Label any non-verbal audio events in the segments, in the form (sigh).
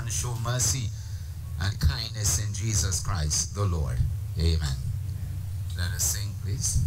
and show mercy and kindness in Jesus Christ the Lord. Amen. Let us sing, please.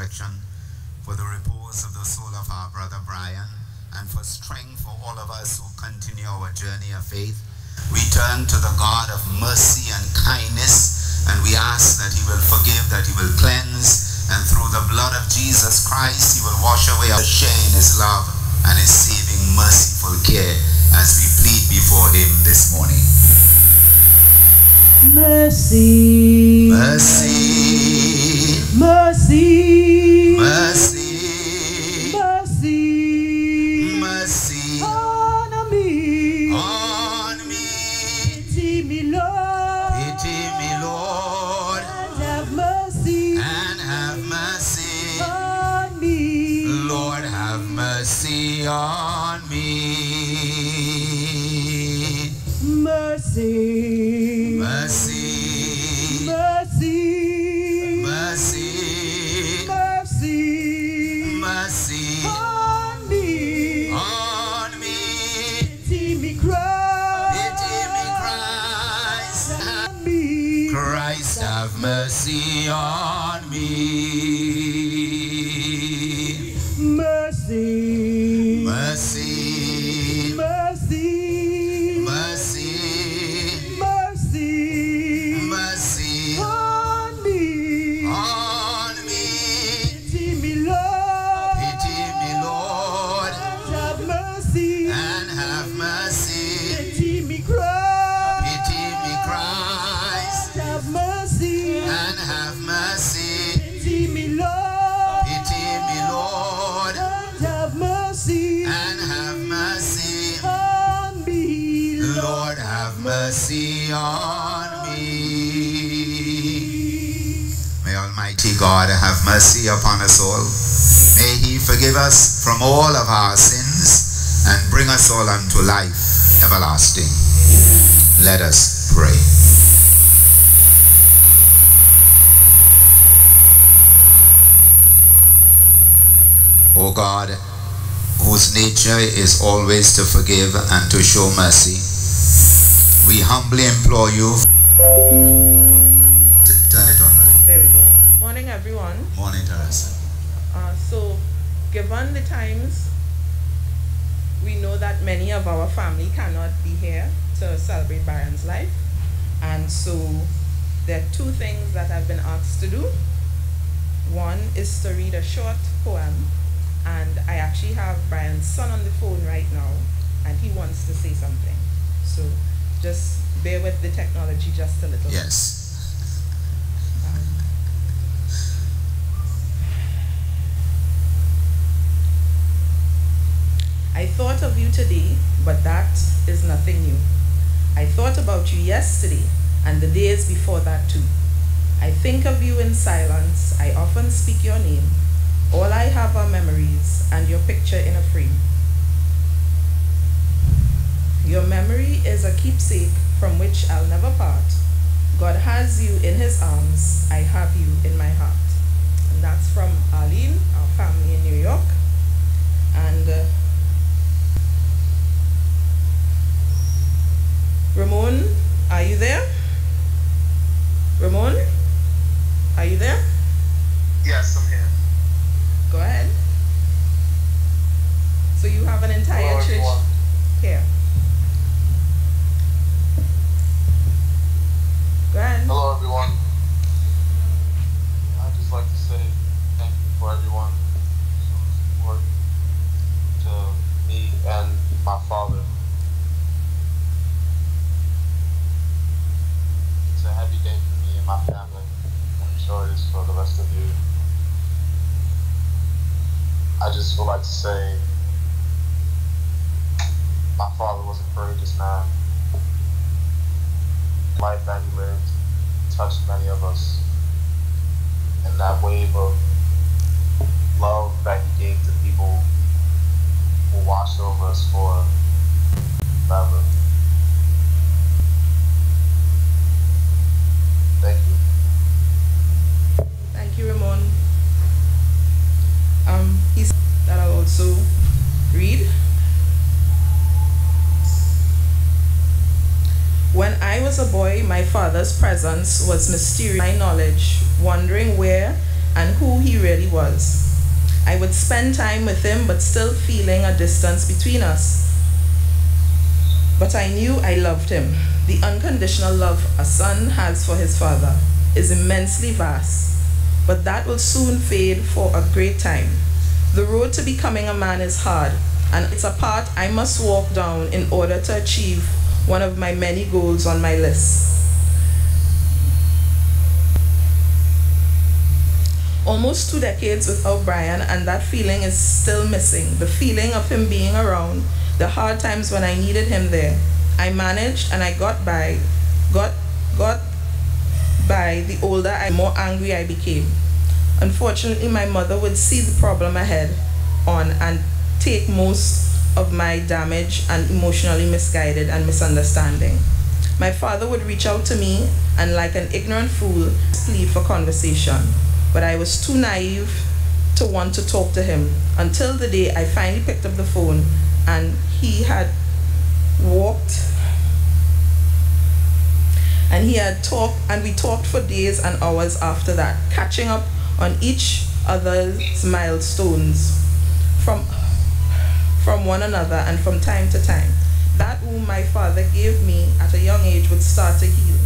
direction, for the repose of the soul of our brother Bryan, and for strength for all of us who continue our journey of faith. We turn to the God of mercy and God have mercy upon us all. May he forgive us from all of our sins and bring us all unto life everlasting. Let us pray. O God, whose nature is always to forgive and to show mercy, we humbly implore you Teresa. Uh, so, given the times, we know that many of our family cannot be here to celebrate Bryan's life. And so, there are two things that I've been asked to do. One is to read a short poem, and I actually have Bryan's son on the phone right now, and he wants to say something. So, just bear with the technology just a little. Yes. Um, I thought of you today, but that is nothing new. I thought about you yesterday and the days before that too. I think of you in silence. I often speak your name. All I have are memories and your picture in a frame. Your memory is a keepsake from which I'll never part. God has you in his arms. I have you in my heart. And that's from Arlene, our family in New York. And uh, Ramon, are you there? Ramon, are you there? Yes, I'm here. Go ahead. So you have an entire Hello, church everyone. here. Go ahead. Hello, everyone. Presence was mysterious. My knowledge, wondering where and who he really was. I would spend time with him, but still feeling a distance between us. But I knew I loved him. The unconditional love a son has for his father is immensely vast, but that will soon fade for a great time. The road to becoming a man is hard, and it's a path I must walk down in order to achieve one of my many goals on my list. Almost two decades without Bryan, and that feeling is still missing. The feeling of him being around, the hard times when I needed him there. I managed and I got by, got, got by the older I more angry I became. Unfortunately, my mother would see the problem ahead on and take most of my damage and emotionally misguided and misunderstanding. My father would reach out to me and, like an ignorant fool, plead for conversation. But I was too naive to want to talk to him until the day I finally picked up the phone and he had walked. And he had talked and we talked for days and hours after that catching up on each other's milestones from from one another and from time to time. That whom my father gave me at a young age would start to heal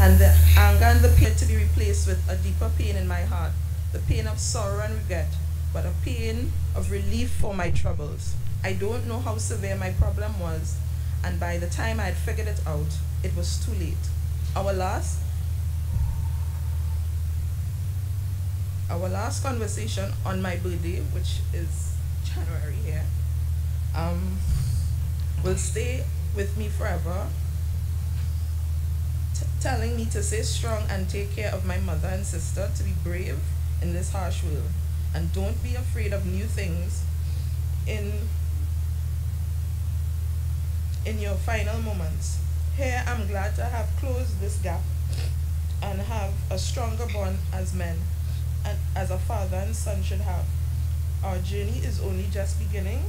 and the anger and the pain to be replaced with a deeper pain in my heart. The pain of sorrow and regret but a pain of relief for my troubles. I don't know how severe my problem was and by the time i had figured it out it was too late. Our last our last conversation on my birthday which is january here um, will stay with me forever telling me to stay strong and take care of my mother and sister, to be brave in this harsh world, and don't be afraid of new things in in your final moments. Here I'm glad to have closed this gap and have a stronger bond as men and as a father and son should have. Our journey is only just beginning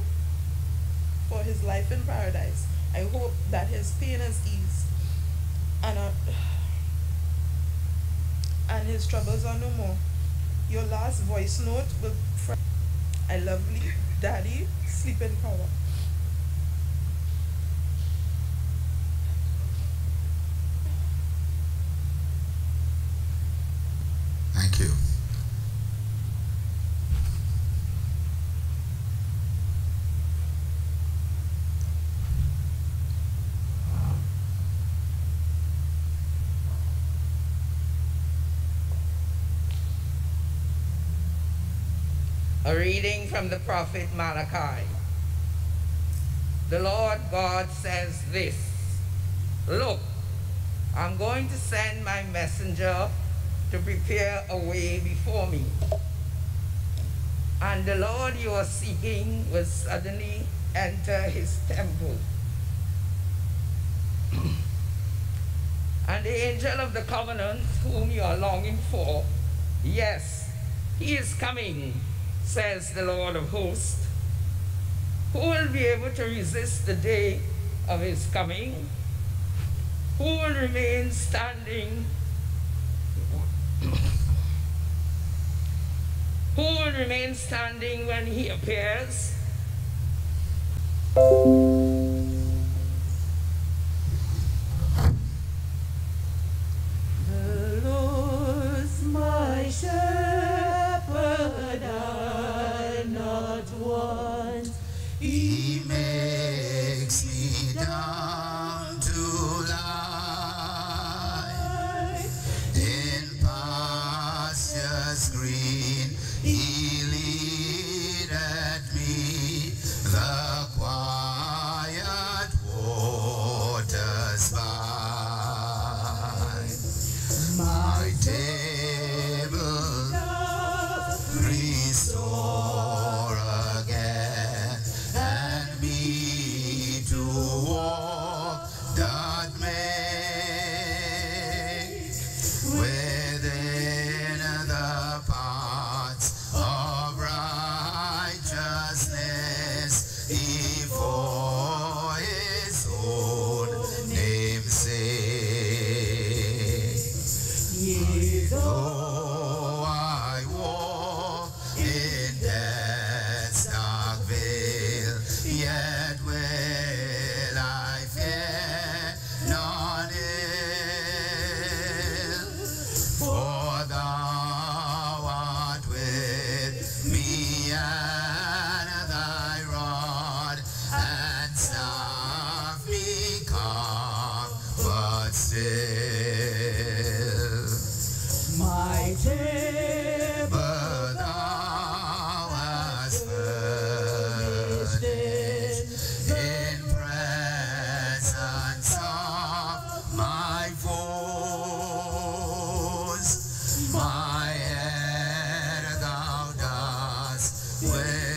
for his life in paradise. I hope that his pain is eased and, uh, and his troubles are no more. Your last voice note will I lovely daddy sleep in power. Thank you. A reading from the prophet Malachi. The Lord God says this Look, I'm going to send my messenger to prepare a way before me. And the Lord you are seeking will suddenly enter his temple. (clears throat) and the angel of the covenant, whom you are longing for, yes, he is coming says the Lord of hosts. Who will be able to resist the day of his coming? Who will remain standing? Who will remain standing when he appears? Dost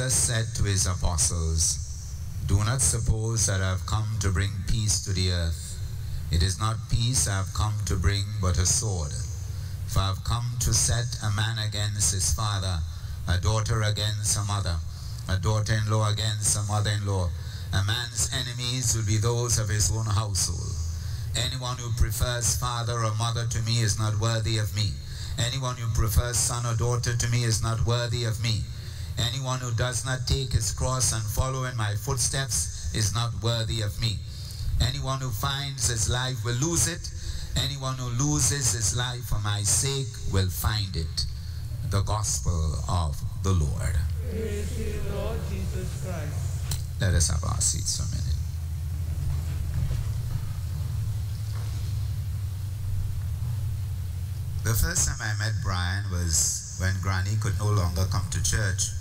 Jesus said to his apostles, Do not suppose that I have come to bring peace to the earth. It is not peace I have come to bring, but a sword. For I have come to set a man against his father, a daughter against her mother, a daughter-in-law against a mother-in-law. A man's enemies will be those of his own household. Anyone who prefers father or mother to me is not worthy of me. Anyone who prefers son or daughter to me is not worthy of me. Anyone who does not take his cross and follow in my footsteps is not worthy of me. Anyone who finds his life will lose it. Anyone who loses his life for my sake will find it. The gospel of the Lord. Praise you, Lord Jesus Christ. Let us have our seats for a minute. The first time I met Bryan was when Granny could no longer come to church.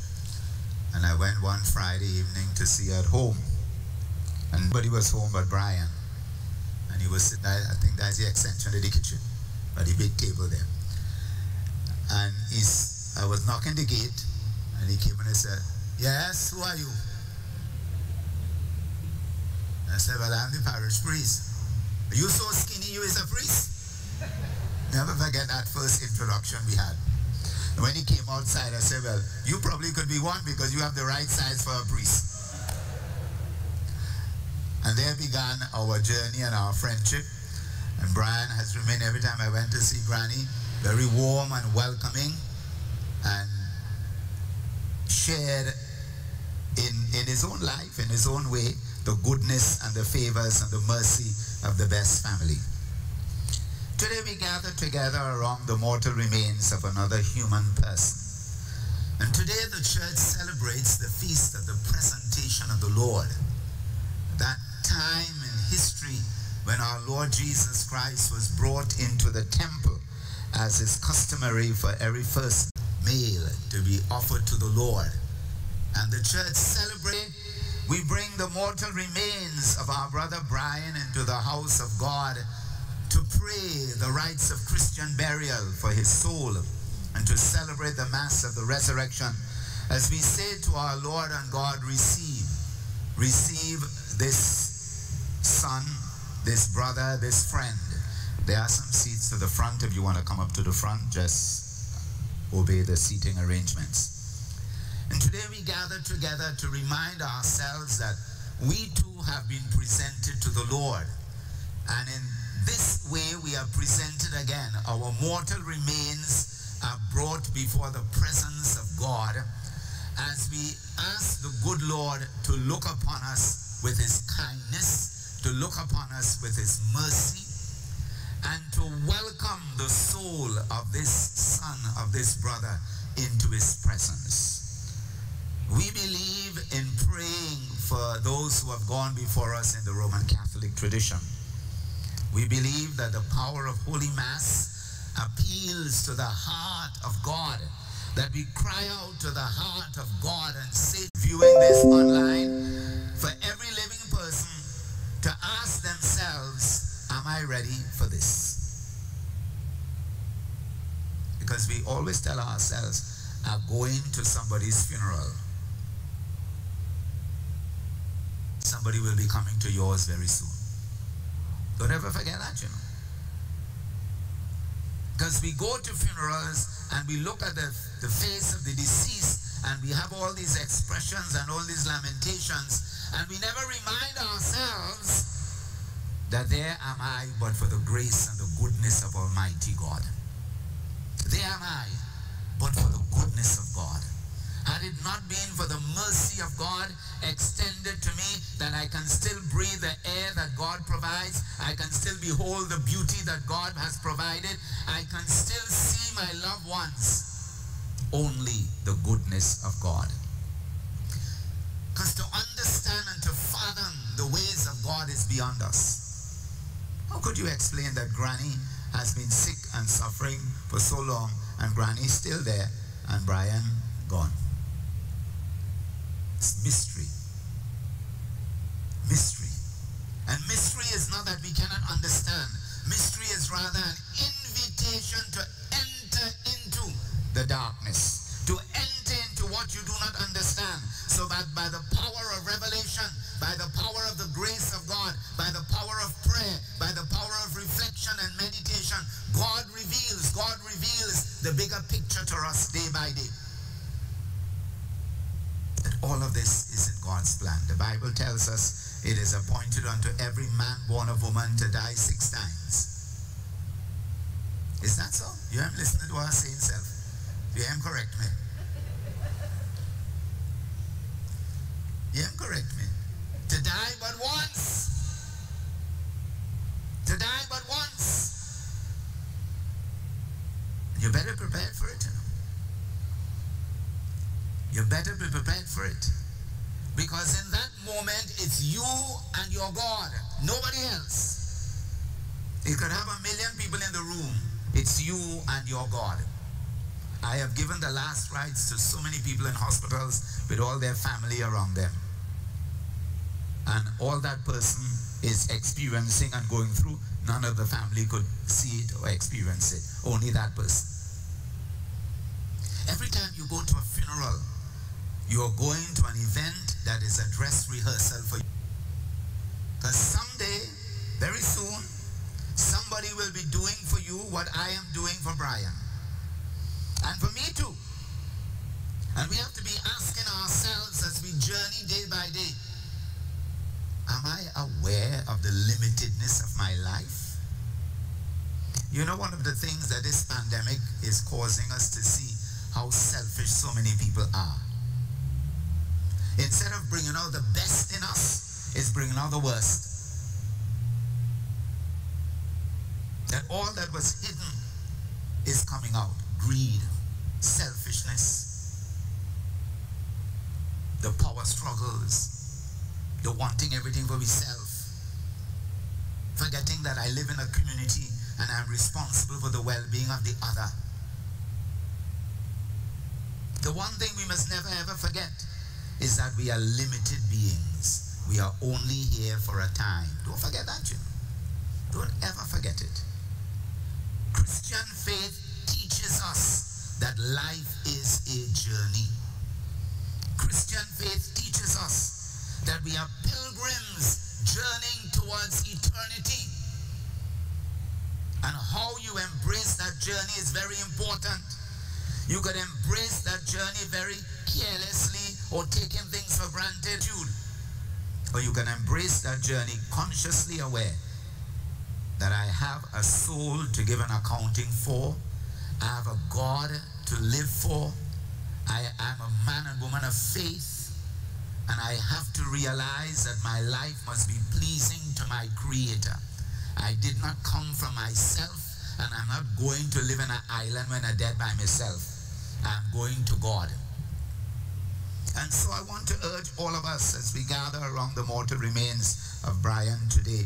One Friday evening to see her at home. And nobody was home but Bryan. And he was sitting, I, think that's the extension of the kitchen, by the big table there. And he's, I was knocking the gate, and he came and he said, Yes, who are you? I said, Well, I'm the parish priest. Are you so skinny you is a priest? (laughs) Never forget that first introduction we had. When he came outside, I said, Well, you probably could be one because you have the right size for a priest. And there began our journey and our friendship. And Bryan has remained every time I went to see Granny very warm and welcoming and shared in, in his own life, in his own way, the goodness and the favors and the mercy of the best family. Today we gather together around the mortal remains of another human person. And today the church celebrates the feast of the presentation of the Lord. That time in history when our Lord Jesus Christ was brought into the temple as is customary for every first meal to be offered to the Lord. And the church celebrate, we bring the mortal remains of our brother Bryan into the house of God to pray the rites of Christian burial for his soul and to celebrate the Mass of the resurrection as we say to our Lord and God, receive, receive this son, this brother, this friend. There are some seats to the front. If you want to come up to the front, just obey the seating arrangements. And today we gather together to remind ourselves that we too have been presented to the Lord. And in this way we are presented again. Our mortal remains are brought before the presence of God as we ask the good Lord to look upon us with his kindness, to look upon us with his mercy, and to welcome the soul of this son, of this brother, into his presence. We believe in praying for those who have gone before us in the Roman Catholic tradition. We believe that the power of Holy Mass appeals to the heart of God, that we cry out to the heart of God and say, viewing this online, for every living person to ask themselves, am I ready for this? Because we always tell ourselves, I'm going to somebody's funeral. Somebody will be coming to yours very soon. Don't ever forget that, you know. Because we go to funerals and we look at the, the face of the deceased and we have all these expressions and all these lamentations and we never remind ourselves that there am I but for the grace and the goodness of Almighty God. There am I but for the goodness of God. Had it not been for the mercy of God extended to me, that I can still breathe the air that God provides, I can still behold the beauty that God has provided, I can still see my loved ones. Only the goodness of God. Because to understand and to fathom the ways of God is beyond us. How could you explain that Granny has been sick and suffering for so long and Granny's still there and Bryan gone? It's mystery. Mystery. And mystery is not that we cannot understand. Mystery is rather an invitation to enter into the darkness. To enter into what you do not understand. So that by the power of revelation, by the power of the grace of God, by the power of prayer, by the power of reflection and meditation, God reveals, God reveals the bigger picture to us day by day. All of this is in God's plan. The Bible tells us it is appointed unto every man born of woman to die six times. Is that so? You haven't listened to what I say self. You haven't correct me. You haven't correct me. To die but once. To die but once. You better prepare for it. You better be prepared for it. Because in that moment, it's you and your God. Nobody else. You could have a million people in the room. It's you and your God. I have given the last rites to so many people in hospitals with all their family around them. And all that person is experiencing and going through, none of the family could see it or experience it. Only that person. Every time you go to a funeral, you're going to an event that is a dress rehearsal for you. Because someday, very soon, somebody will be doing for you what I am doing for Bryan. And for me too. And we have to be asking ourselves as we journey day by day, am I aware of the limitedness of my life? You know, one of the things that this pandemic is causing us to see how selfish so many people are. Instead of bringing out the best in us, it's bringing out the worst. That all that was hidden is coming out greed, selfishness, the power struggles, the wanting everything for myself, forgetting that I live in a community and I'm responsible for the well-being of the other. The one thing we must never ever forget is that we are limited beings. We are only here for a time. Don't forget that, you know. Don't ever forget it. Christian faith teaches us that life is a journey. Christian faith teaches us that we are pilgrims journeying towards eternity. And how you embrace that journey is very important. You could embrace that journey very carelessly or taking things for granted. Or you can embrace that journey consciously aware that I have a soul to give an accounting for. I have a God to live for. I am a man and woman of faith. And I have to realize that my life must be pleasing to my Creator. I did not come from myself, and I'm not going to live in an island when I'm dead by myself. I'm going to God. And so I want to urge all of us as we gather around the mortal remains of Bryan today.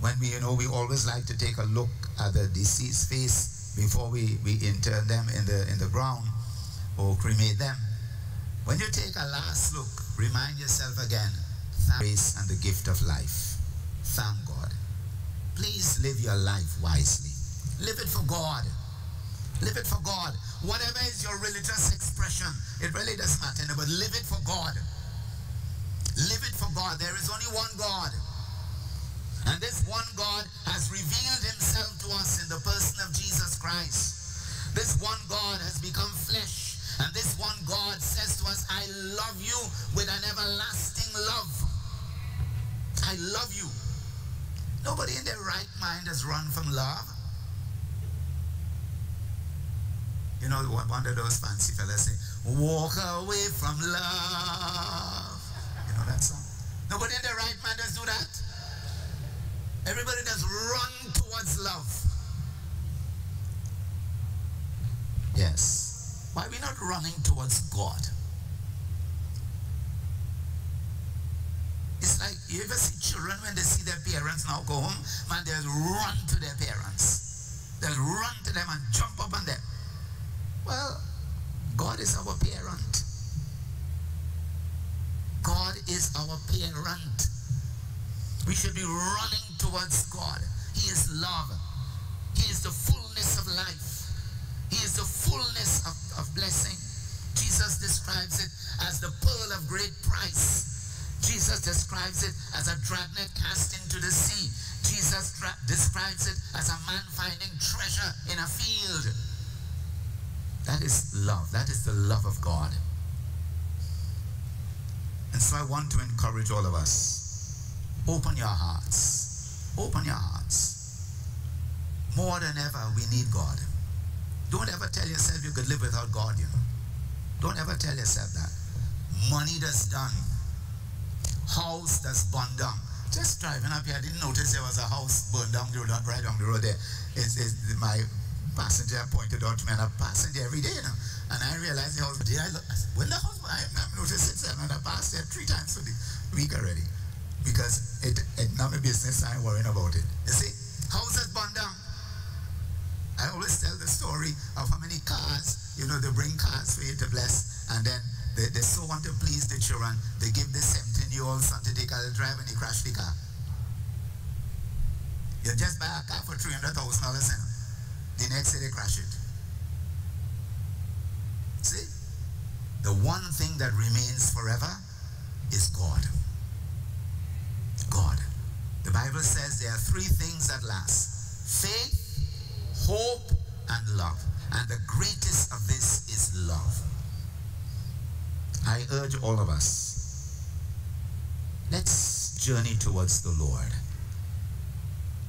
When we, you know, we always like to take a look at the deceased face before we, we intern them in the in the ground or cremate them. When you take a last look, remind yourself again, grace and the gift of life. Thank God. Please live your life wisely. Live it for God. Live it for God. Whatever is your religious expression, it really doesn't matter, but live it for God. Live it for God. There is only one God. And this one God has revealed himself to us in the person of Jesus Christ. This one God has become flesh. And this one God says to us, I love you with an everlasting love. I love you. Nobody in their right mind has run from love. You know, one of those fancy fellas say, walk away from love. You know that song? Nobody in their right mind does do that. Everybody does run towards love. Yes. Why are we not running towards God? It's like you ever see children when they see their parents now go home, man, they'll run to their parents. They'll run to them and jump up on them. Well, God is our parent. God is our parent. We should be running towards God. He is love. He is the fullness of life. He is the fullness of, of blessing. Jesus describes it as the pearl of great price. Jesus describes it as a dragnet cast into the sea. Jesus describes it as a man finding treasure in a field. That is love. That is the love of God. And so I want to encourage all of us. Open your hearts. Open your hearts. More than ever, we need God. Don't ever tell yourself you could live without God, you know. Don't ever tell yourself that. Money that's done. House that's burned down. Just driving up here, I didn't notice there was a house burned down the road, right down the road there. It's, it's my passenger pointed out to me, and I pass it every day you know. And I realized the house, did I look? I said, when the house, I have noticed it, and I passed there three times for the week already. Because it, it not my business, I'm worrying about it. You see, house has burned down. I always tell the story of how many cars, you know, they bring cars for you to bless, and then they, they so want to please the children, they give the 17-year-old son to take a drive and he crash the car. You just buy a car for $300,000, the next day they crash it. See? The one thing that remains forever is God. God. The Bible says there are three things that last. Faith, hope, and love. And the greatest of this is love. I urge all of us, let's journey towards the Lord.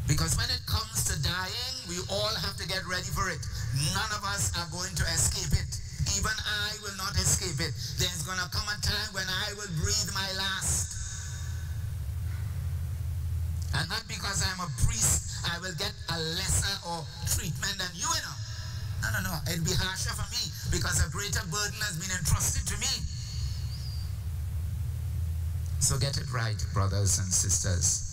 Because when it comes to dying, we all have to get ready for it. None of us are going to escape it. Even I will not escape it. There's going to come a time when I will breathe my last. And not because I'm a priest, I will get a lesser or treatment than you, you know. No, no, no. It'll be harsher for me because a greater burden has been entrusted to me. So get it right, brothers and sisters.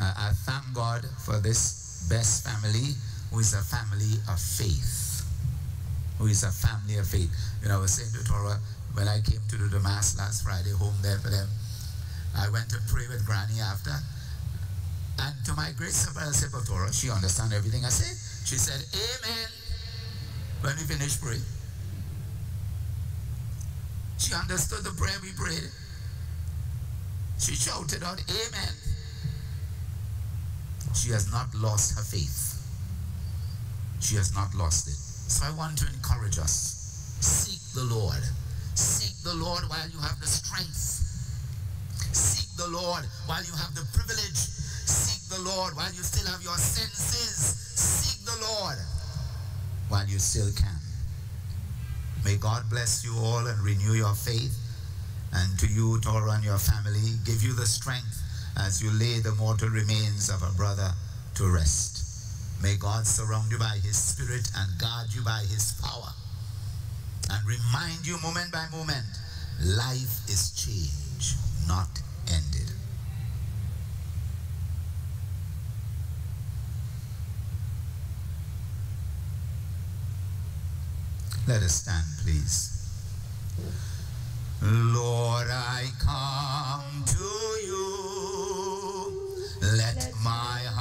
Uh, I thank God for this best family who is a family of faith. Who is a family of faith. You know, I was saying to Torah when I came to do the Mass last Friday home there for them, I went to pray with Granny after. And to my great surprise, said, Torah, she understand everything I said. She said, Amen. When we finished praying. She understood the prayer we prayed. She shouted out, Amen. She has not lost her faith. She has not lost it. So I want to encourage us. Seek the Lord. Seek the Lord while you have the strength. Seek the Lord while you have the privilege. Seek the Lord while you still have your senses. Seek the Lord while you still can. May God bless you all and renew your faith. And to you, Torah, and your family, give you the strength as you lay the mortal remains of a brother to rest. May God surround you by his spirit and guard you by his power. And remind you moment by moment, life is change, not ended. Let us stand, please. Lord, I come to. Let my heart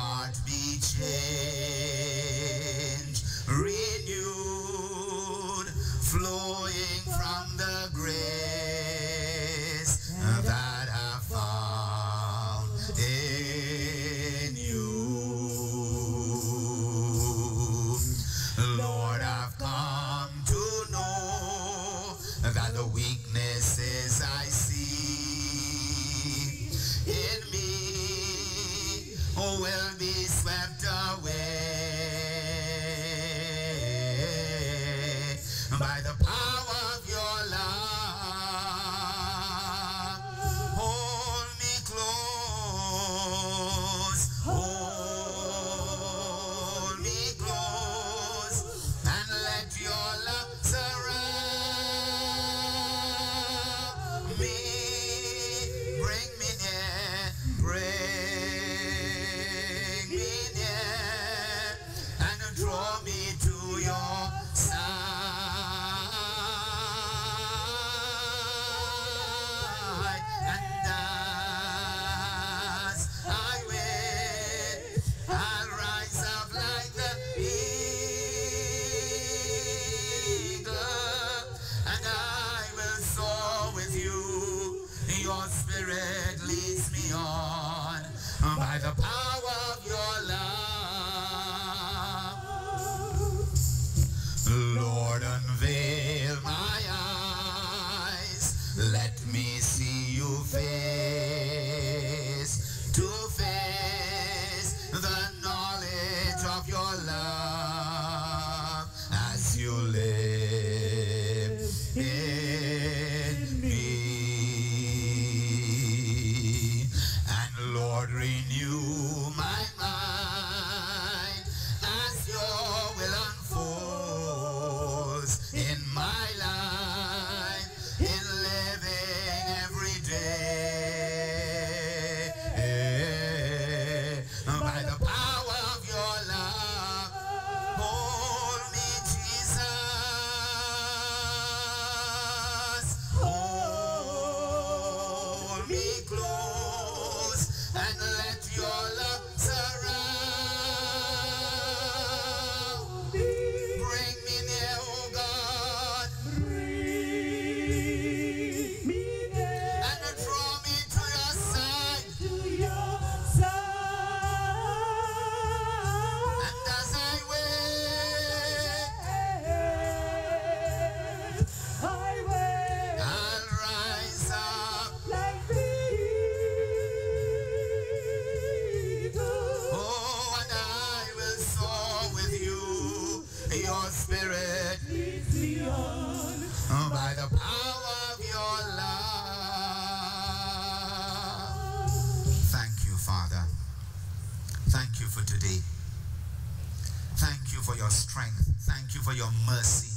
for your strength. Thank you for your mercy.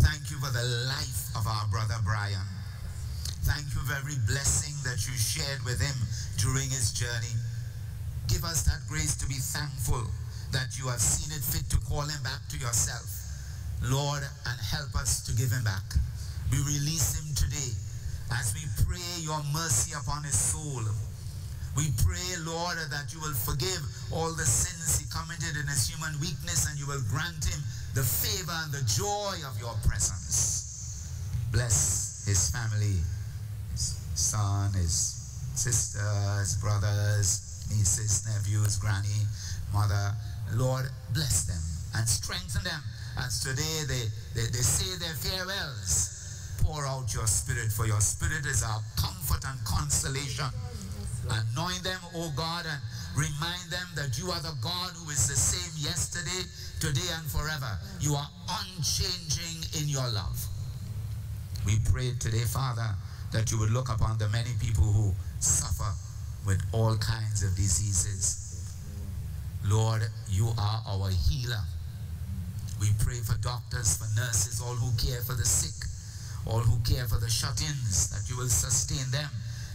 Thank you for the life of our brother Bryan. Thank you for every blessing that you shared with him during his journey. Give us that grace to be thankful that you have seen it fit to call him back to yourself. Lord, and help us to give him back. We release him today as we pray your mercy upon his soul. We pray, Lord, that you will forgive all the sins he committed in his human weakness and you will grant him the favor and the joy of your presence. Bless his family, his son, his sisters, brothers, nieces, nephews, granny, mother. Lord, bless them and strengthen them as today they, they, they say their farewells. Pour out your spirit, for your spirit is our comfort and consolation. Anoint them, O God, and remind them that you are the God who is the same yesterday, today, and forever. You are unchanging in your love. We pray today, Father, that you would look upon the many people who suffer with all kinds of diseases. Lord, you are our healer. We pray for doctors, for nurses, all who care for the sick, all who care for the shut-ins, that you will sustain them,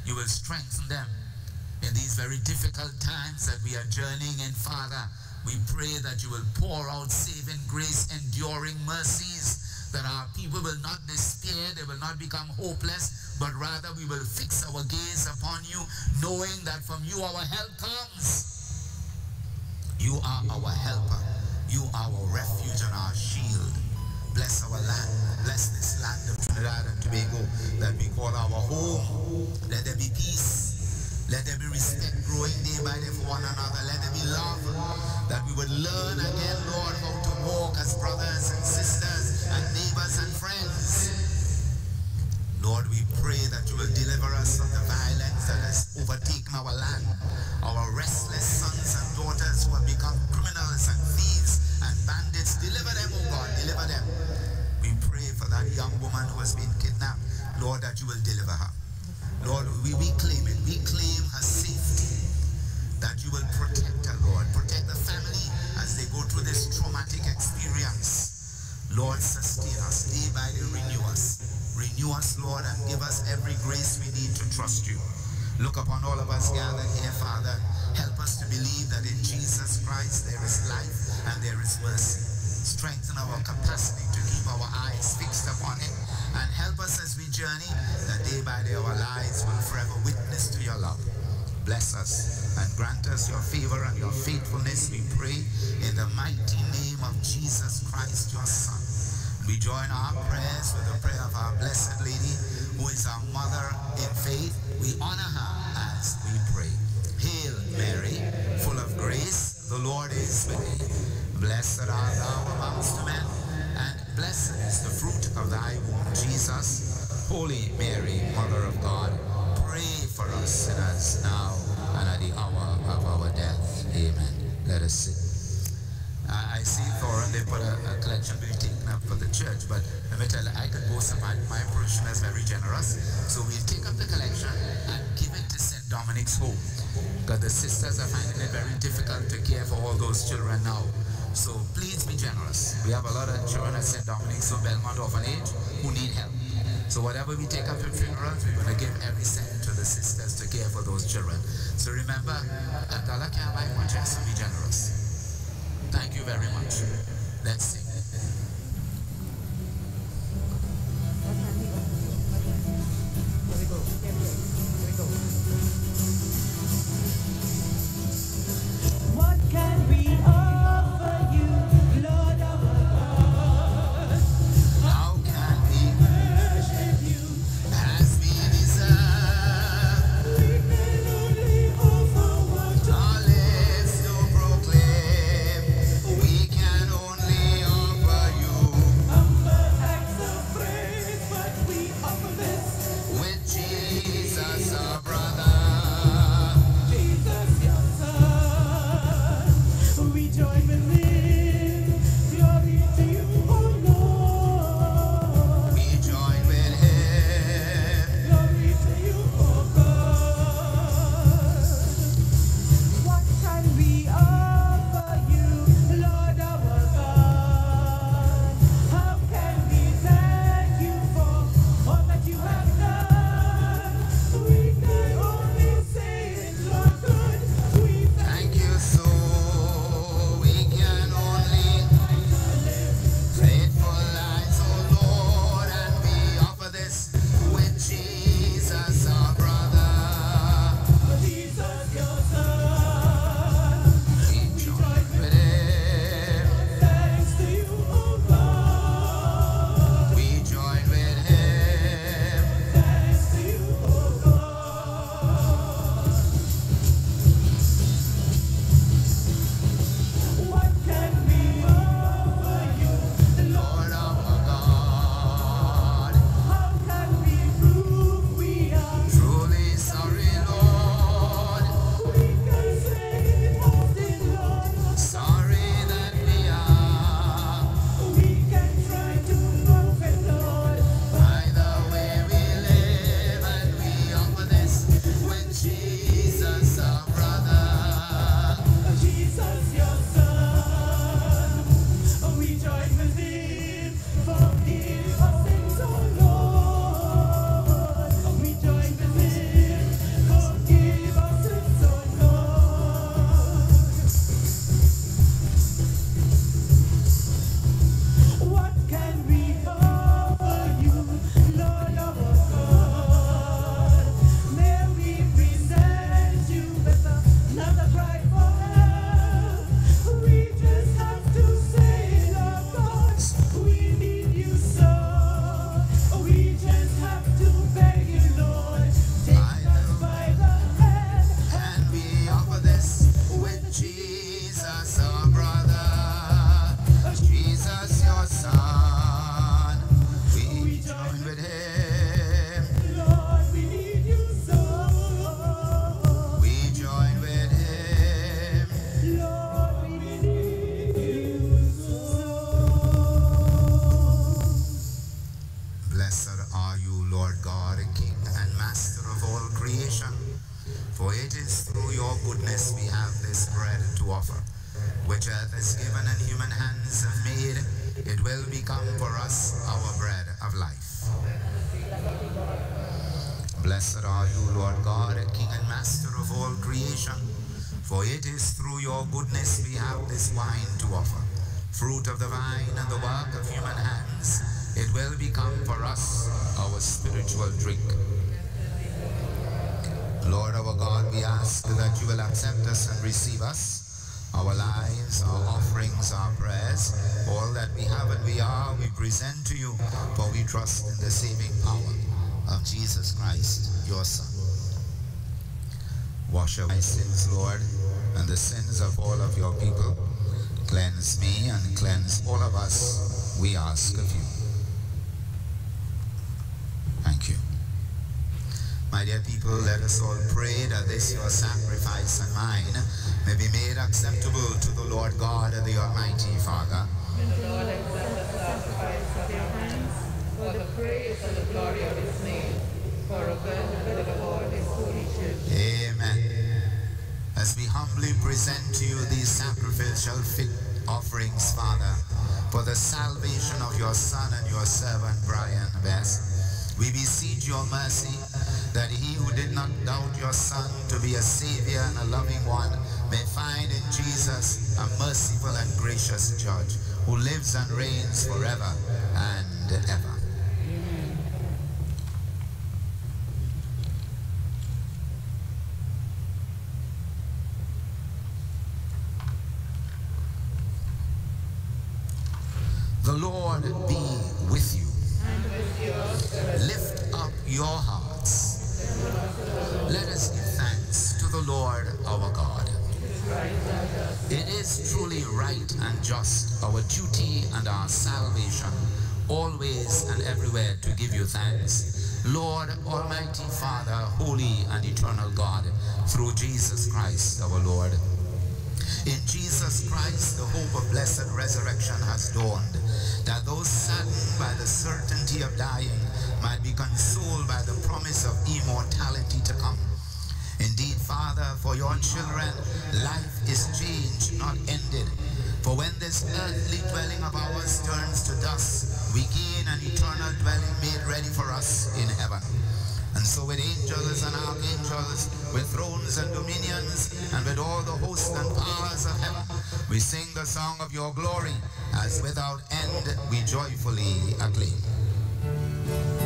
you will strengthen them. In these very difficult times that we are journeying in, Father, we pray that you will pour out saving grace, enduring mercies, that our people will not despair, they will not become hopeless, but rather we will fix our gaze upon you, knowing that from you our help comes. You are our helper. You are our refuge and our shield. Bless our land. Bless this land of Trinidad and Tobago that we call our home. Let there be peace. Let there be respect growing day by day for one another. Let there be love. That we would learn again, Lord, how to walk as brothers and sisters and neighbors and friends. Lord, we pray that you will deliver us from the violence that has overtaken our land. Our restless sons and daughters who have become Lord be with you. Lift up your hearts. Let us give thanks to the Lord our God. It is truly right and just, our duty and our salvation, always and everywhere to give you thanks. Lord, Almighty Father, holy and eternal God, through Jesus Christ our Lord. In Jesus Christ, the hope of blessed resurrection has dawned, that those saddened by the certainty of dying might be consoled by the promise of immortality to come. Indeed, Father, for your children, life is changed, not ended. For when this earthly dwelling of ours turns to dust, we gain an eternal dwelling made ready for us in heaven. And so with angels and archangels, with thrones and dominions, and with all the hosts and powers of heaven, we sing the song of your glory, as without end we joyfully acclaim.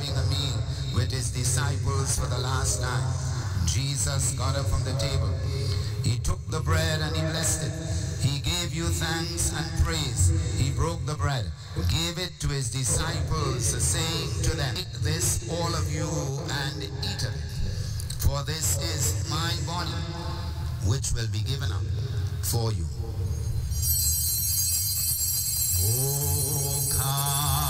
Having a meal with his disciples for the last time, Jesus got up from the table. He took the bread and he blessed it. He gave you thanks and praise. He broke the bread, gave it to his disciples, saying to them, Take this, all of you, and eat it. For this is my body, which will be given up for you. Oh, come,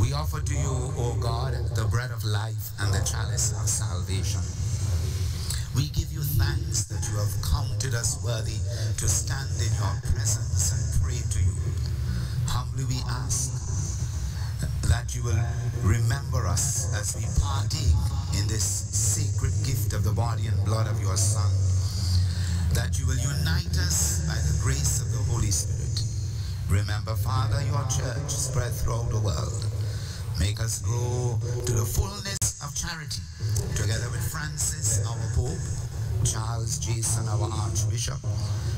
we offer to you, O God, the bread of life and the chalice of salvation. We give you thanks that you have counted us worthy to stand in your presence and pray to you. Humbly we ask that you will remember us as we partake in this sacred gift of the body and blood of your Son. That you will unite us by the grace of the Holy Spirit. Remember, Father, your church spread throughout the world. Make us grow to the fullness of charity, together with Francis, our Pope, Charles Jason, our Archbishop,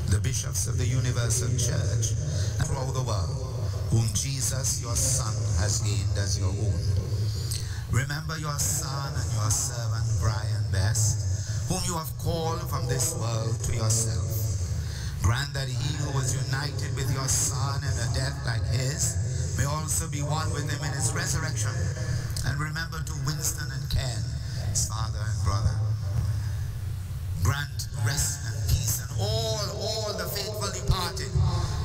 the bishops of the Universal Church, and throughout the world, whom Jesus, your Son, has gained as your own. Remember your Son and your servant Bryan Best, whom you have called from this world to yourself. Grant that he who was united with your Son in a death like his may also be one with him in his resurrection. And remember to Winston and Ken, his father and brother. Grant rest and peace and all, all the faithful departed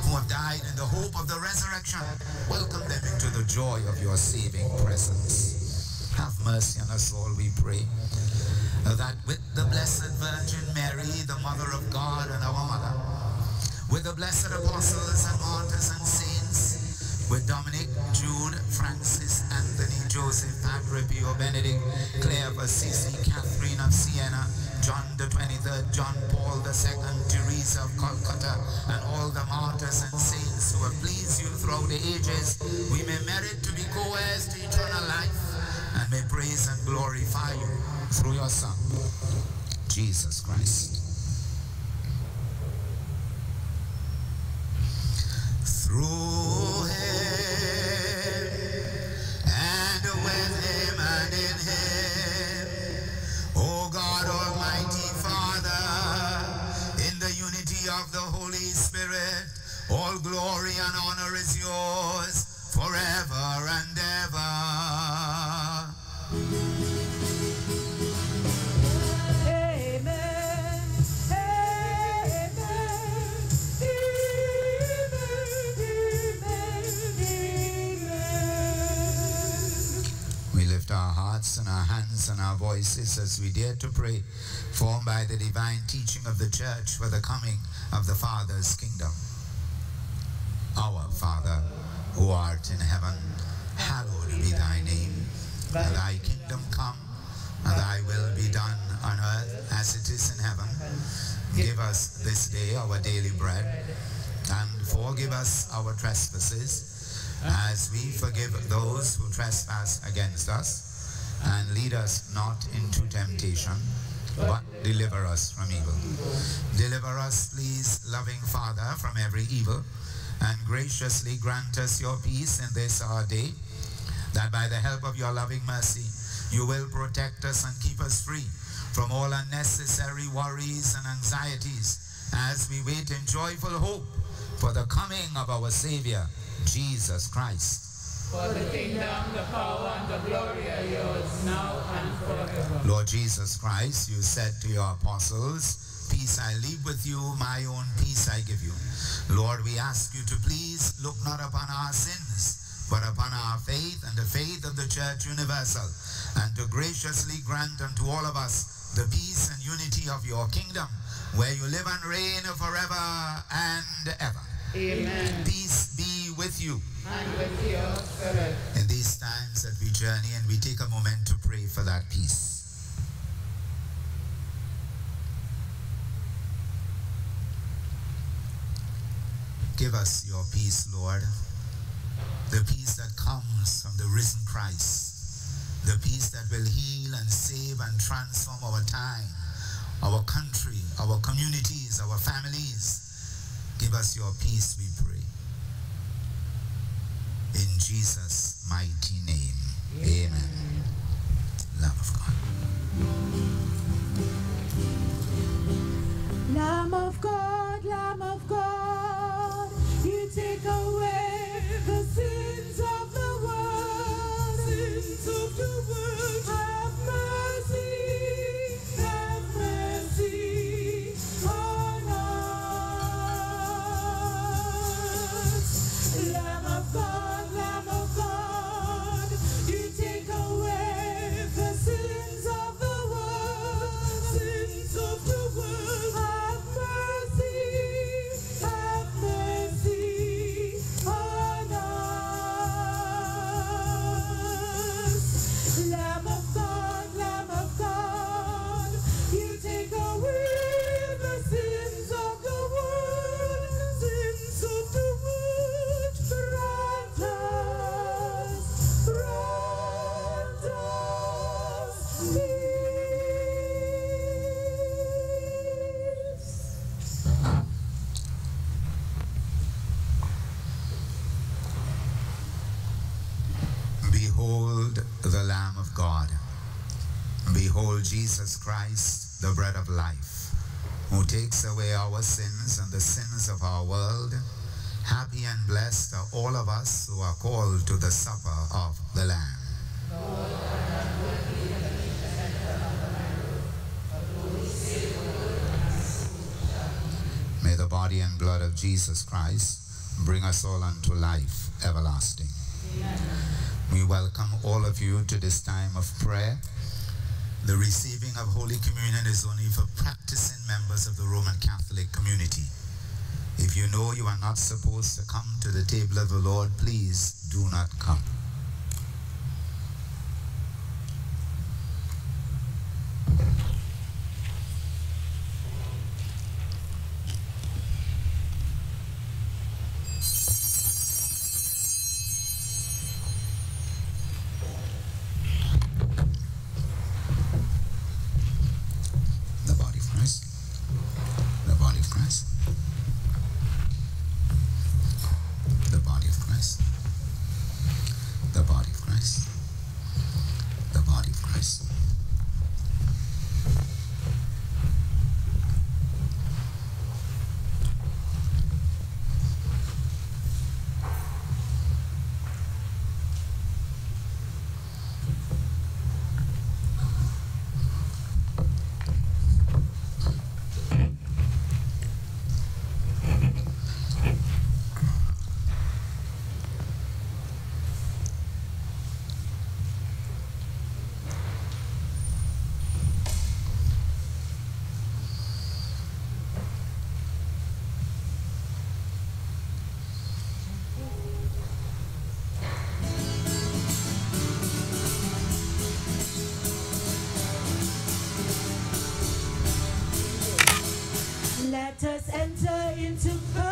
who have died in the hope of the resurrection. Welcome them into the joy of your saving presence. Have mercy on us all, we pray. That with the Blessed Virgin Mary, the Mother of God and our Mother, with the blessed apostles and martyrs and saints, with Dominic, Jude, Francis, Anthony, Joseph, Padre Pio, Benedict, Clare of Assisi, Catherine of Siena, John the 23rd, John Paul II, Teresa of Calcutta, and all the martyrs and saints who have pleased you throughout the ages, we may merit to be co-heirs to eternal life and may praise and glorify you through your Son, Jesus Christ. Through voices as we dare to pray, formed by the divine teaching of the church for the coming of the Father's kingdom. Our Father, who art in heaven, hallowed be thy name. Thy kingdom come, thy will be done on earth as it is in heaven. Give us this day our daily bread, and forgive us our trespasses, as we forgive those who trespass against us. Lead us not into temptation, but deliver us from evil. Deliver us, please, loving Father, from every evil, and graciously grant us your peace in this our day, that by the help of your loving mercy, you will protect us and keep us free from all unnecessary worries and anxieties as we wait in joyful hope for the coming of our Savior, Jesus Christ. For the kingdom, the power, and the glory are yours, now and forever. Lord Jesus Christ, you said to your apostles, Peace I leave with you, my own peace I give you. Lord, we ask you to please look not upon our sins, but upon our faith and the faith of the Church Universal, and to graciously grant unto all of us the peace and unity of your kingdom, where you live and reign forever and ever. Amen. Peace be with you. And with your spirit. in these times that we journey and we take a moment to pray for that peace. Give us your peace, Lord. The peace that comes from the risen Christ. The peace that will heal and save and transform our time, our country, our communities, our families. Give us your peace, we pray. In Jesus' mighty name. Amen. Love of God. Lamb of God, Christ, the bread of life, who takes away our sins and the sins of our world. Happy and blessed are all of us who are called to the supper of the Lamb. May the body and blood of Jesus Christ bring us all unto life everlasting. We welcome all of you to this time of prayer. The receiving of Holy Communion is only for practicing members of the Roman Catholic community. If you know you are not supposed to come to the table of the Lord, please do not come. into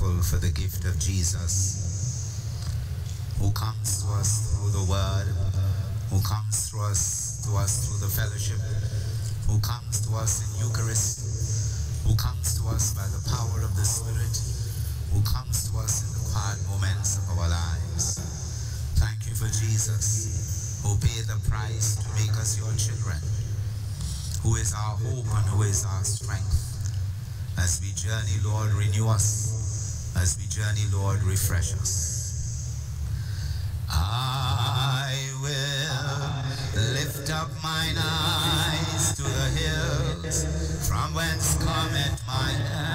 thankful for the gift of Jesus, who comes to us through the Word, who comes through us to us through the fellowship, who comes to us in Eucharist, who comes to us by the power of the Spirit, who comes to us in the quiet moments of our lives. Thank you for Jesus, who paid the price to make us your children, who is our hope and who is our strength. As we journey, Lord, renew us. As we journey, Lord, refresh us. I will lift up mine eyes to the hills, from whence cometh my help.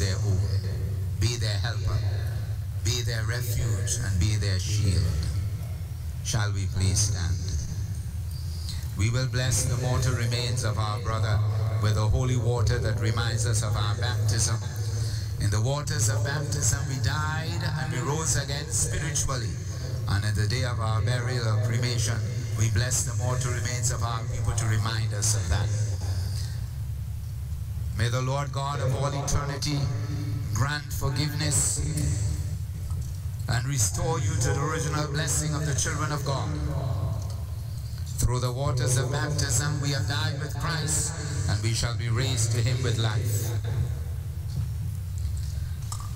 Their own. Be their helper, be their refuge, and be their shield. Shall we please stand? We will bless the mortal remains of our brother with the holy water that reminds us of our baptism. In the waters of baptism we died and we rose again spiritually. And in the day of our burial or cremation, we bless the mortal remains of our people to remind us of that. May the Lord God of all eternity grant forgiveness and restore you to the original blessing of the children of God. Through the waters of baptism, we have died with Christ, and we shall be raised to him with life.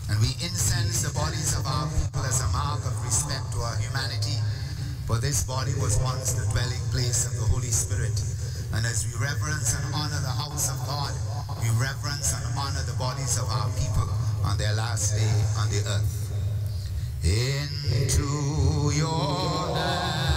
And we incense the bodies of our people as a mark of respect to our humanity. For this body was once the dwelling place of the Holy Spirit. And as we reverence and honor the house of God, we reverence and honor the bodies of our people on their last day on the earth. Into your hands.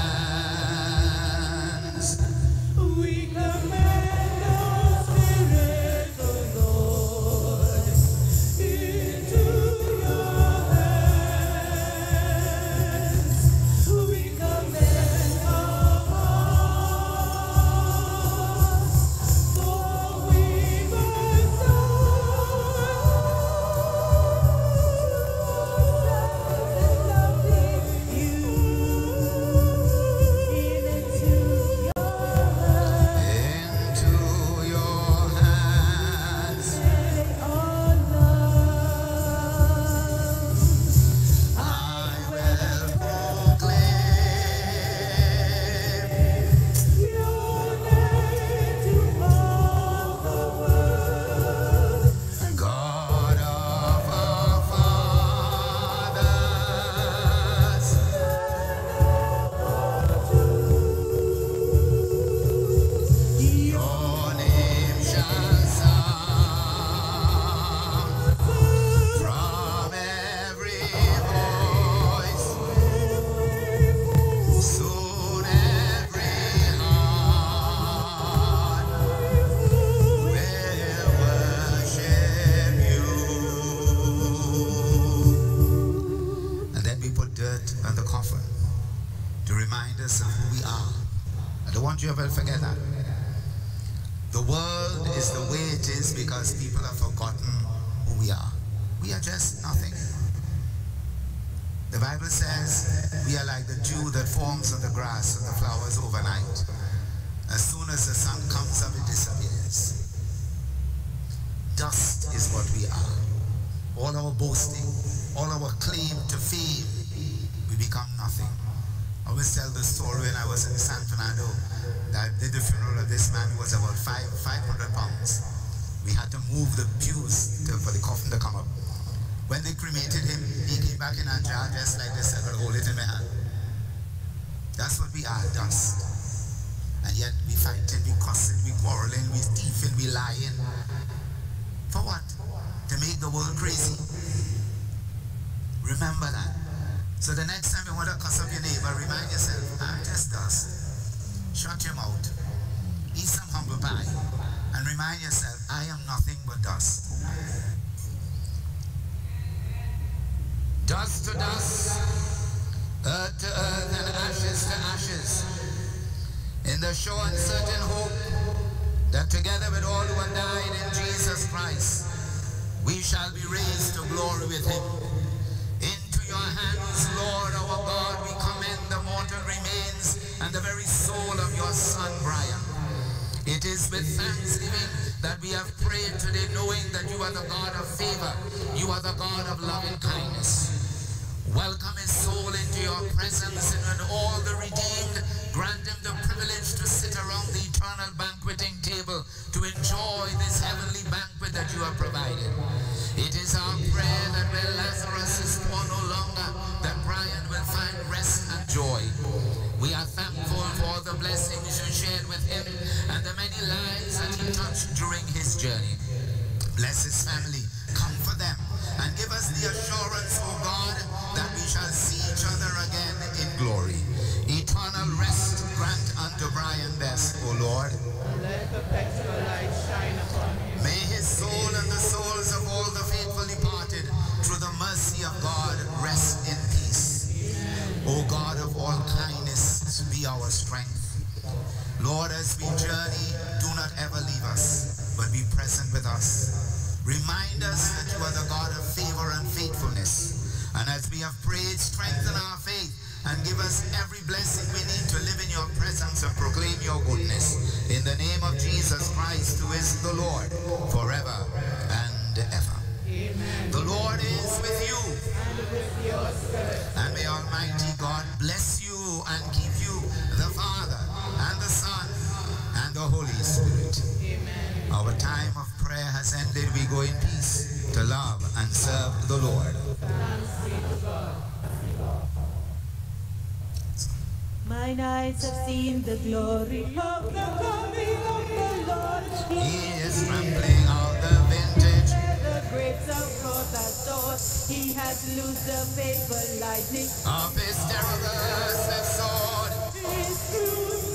That together with all who have died in Jesus Christ, we shall be raised to glory with him. Into your hands, Lord our God, we commend the mortal remains and the very soul of your son, Bryan. It is with thanksgiving that we have prayed today, knowing that you are the God of favor. You are the God of love and kindness. Welcome his soul into your presence and all the redeemed grant the privilege to sit around the eternal banqueting table to enjoy this heavenly banquet that you have provided. It is our prayer that when Lazarus is poor no longer, that Bryan will find rest and joy. We are thankful for the blessings you shared with him and the many lives that he touched during his journey. Bless his family, comfort them, and give us the assurance, O God, that we shall see each other again in glory. Eternal rest grant unto Bryan Best, O Lord. Let perpetual light shine upon him. May his soul and the souls of all the faithful departed through the mercy of God rest in peace. O God of all kindness, be our strength. Lord, as we journey, do not ever leave us, but be present with us. Remind us that you are the God of favor and faithfulness. And as we have prayed, strengthen our faith and give us every blessing we need to live in your presence and proclaim your goodness. In the name of Jesus Christ, who is the Lord, forever and ever. Amen. The Lord is with you. And with your spirit. And may Almighty God bless you and keep you, the Father and the Son and the Holy Spirit. Amen. Our time of prayer has ended. We go in peace to love and serve the Lord. Thanks be to God. Mine eyes have seen the glory of the coming of the Lord. He is trampling out the vintage. The grapes of wrath are stored. He has loosed the faithful lightning. of his terrible sword. His